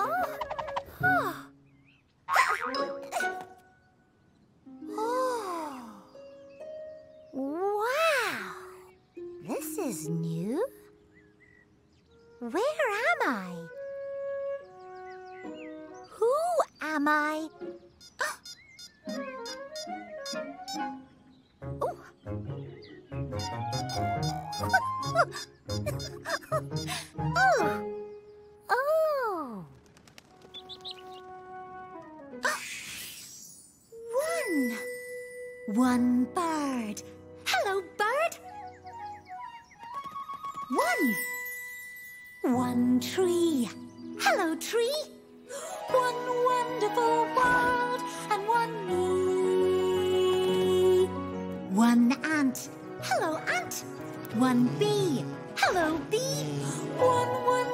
Oh. Wow! This is new. Where am I? Who am I? Oh. One bee. Hello, bee. One wonderful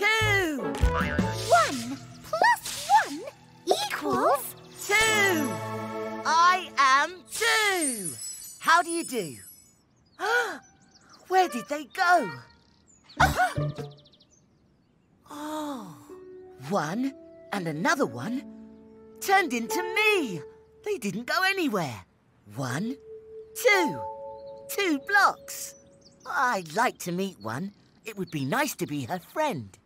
Two! One plus one equals Two! I am two! How do you do? Where did they go? oh, one and another one turned into me. They didn't go anywhere. One, two, two blocks. I'd like to meet one. It would be nice to be her friend.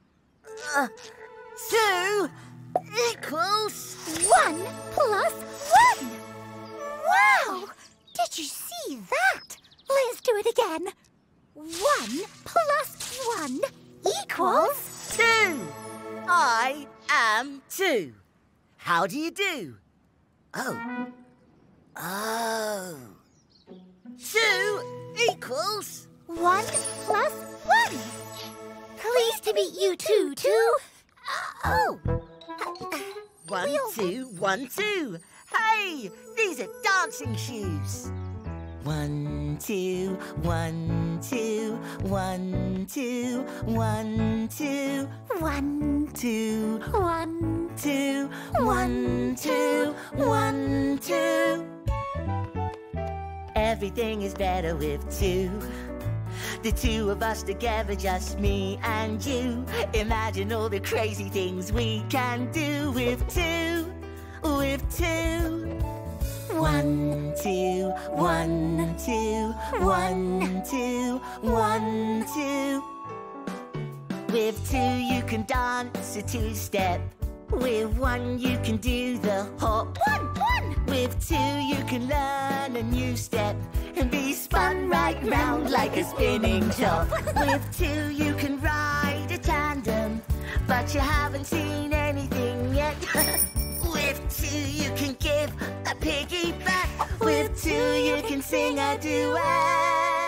Uh, two equals one plus one. Wow! Did you see that? Let's do it again. One plus one equals two. I am two. How do you do? Oh. Oh. Two equals one. Pleased to meet you too, too. Uh, oh. one, two, one, two. Hey, these are dancing shoes. One, two, one, two, one, two, one, two, One, two, one, two, one, two, one, two. Everything is better with two. The two of us together, just me and you. Imagine all the crazy things we can do with two, with two. One, two, one, two, one, two, one, two. With two, you can dance a two step. With one, you can do the hop. one, one. With two, you can learn a new step round like a spinning top. With two, you can ride a tandem. But you haven't seen anything yet. With two, you can give a piggyback. With two, you can sing a duet.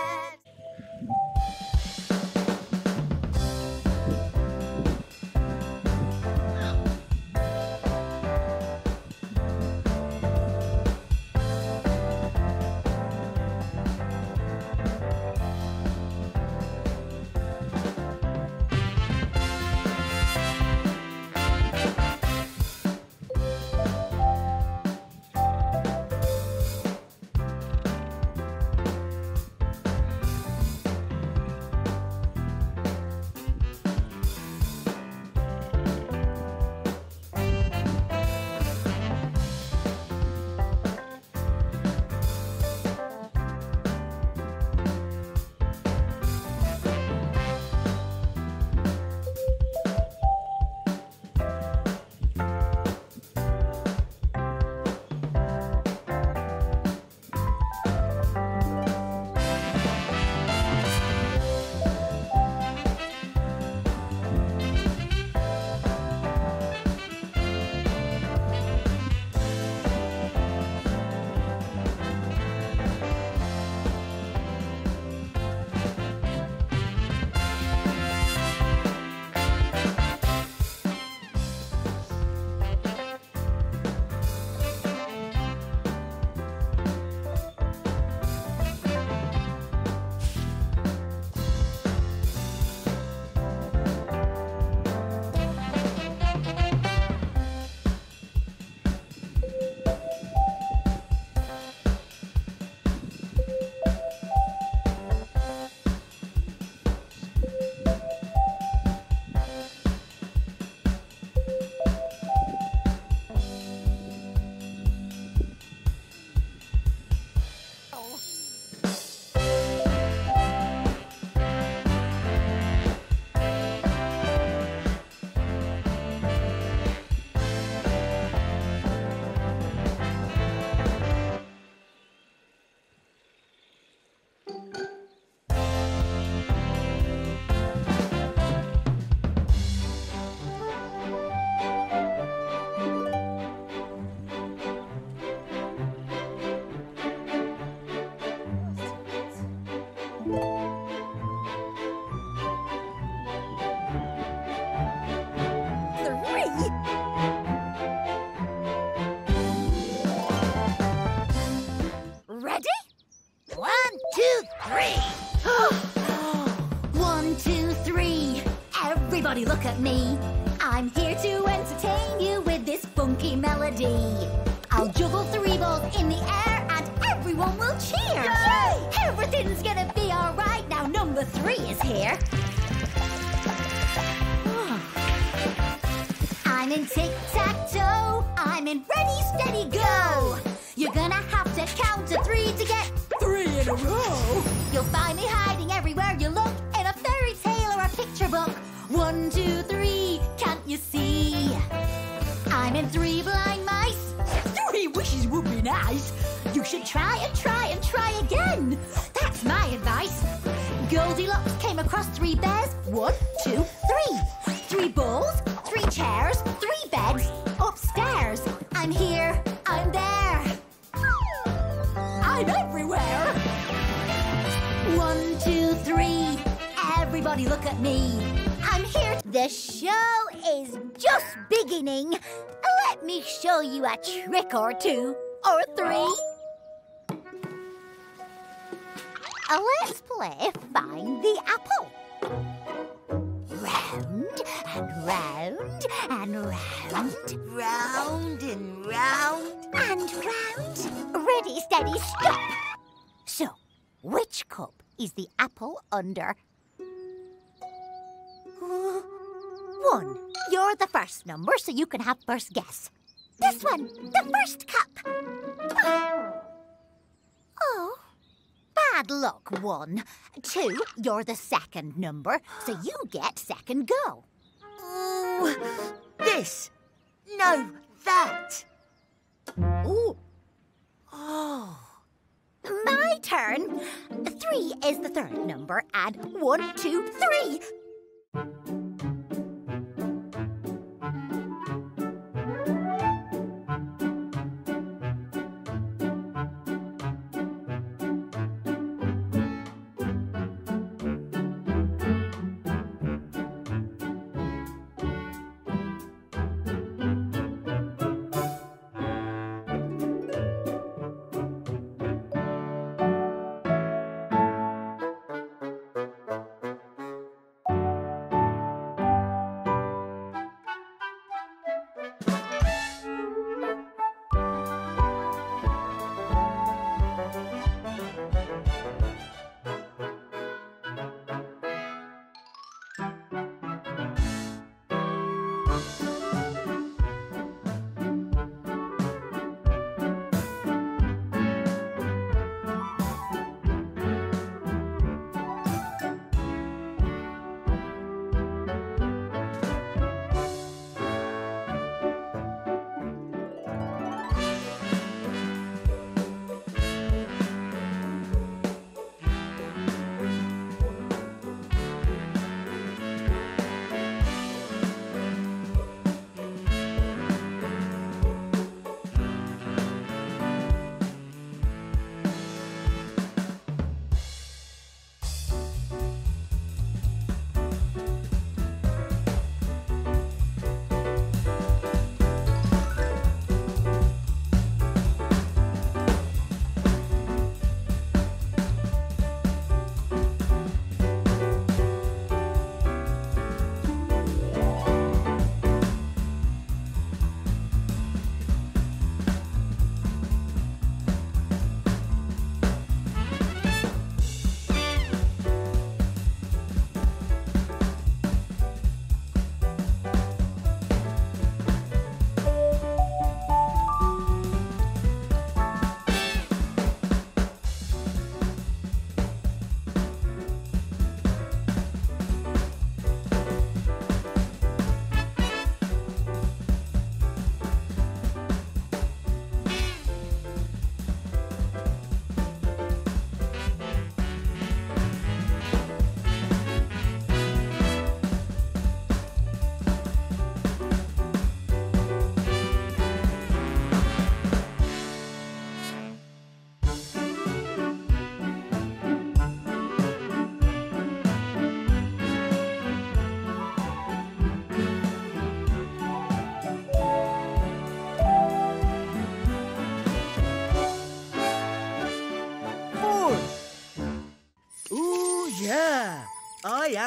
At me. I'm here to entertain you with this funky melody. I'll juggle three balls in the air and everyone will cheer. Yay! Everything's gonna be alright now. Number three is here. I'm in tic tac toe. I'm in ready, steady, go. You're gonna have to count to three to get three in a row. You'll find me hiding everywhere One, two, three, can't you see? I'm in three blind mice. Three wishes would be nice. You should try and try and try again. That's my advice. Goldilocks came across three bears. One, two, three. Three balls, three chairs, three beds, upstairs. I'm here, I'm there. I'm everywhere. One, two, three. Everybody look at me. I'm here. The show is just beginning. Let me show you a trick or two or three. Uh, let's play Find the Apple. Round and round and round Round and round. and round. Ready, steady, stop. So, which cup is the apple under? One. You're the first number, so you can have first guess. This one, the first cup. Oh, bad luck, one. Two, you're the second number, so you get second go. Ooh, this. No, that. Ooh, Oh. my turn. Three is the third number, and one, two, three.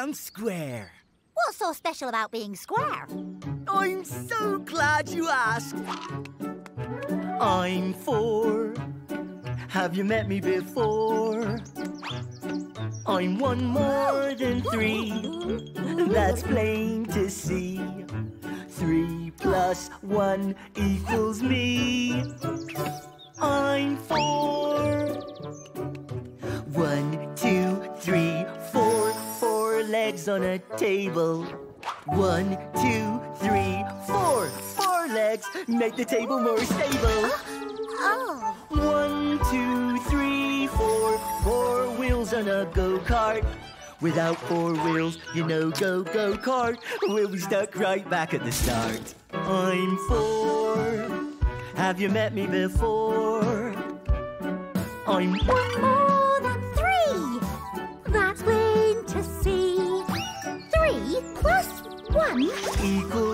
Square. What's so special about being square? I'm so glad you asked. I'm four. Have you met me before? I'm one more than three. That's plain to see. Three plus one equals me. I'm four. One, legs on a table. One, two, three, four. Four legs make the table more stable. Oh, One, two, three, four. Four wheels on a go-kart. Without four wheels, you know go go kart. We'll be stuck right back at the start. I'm four. Have you met me before? I'm one plain to